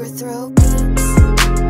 overthrow me.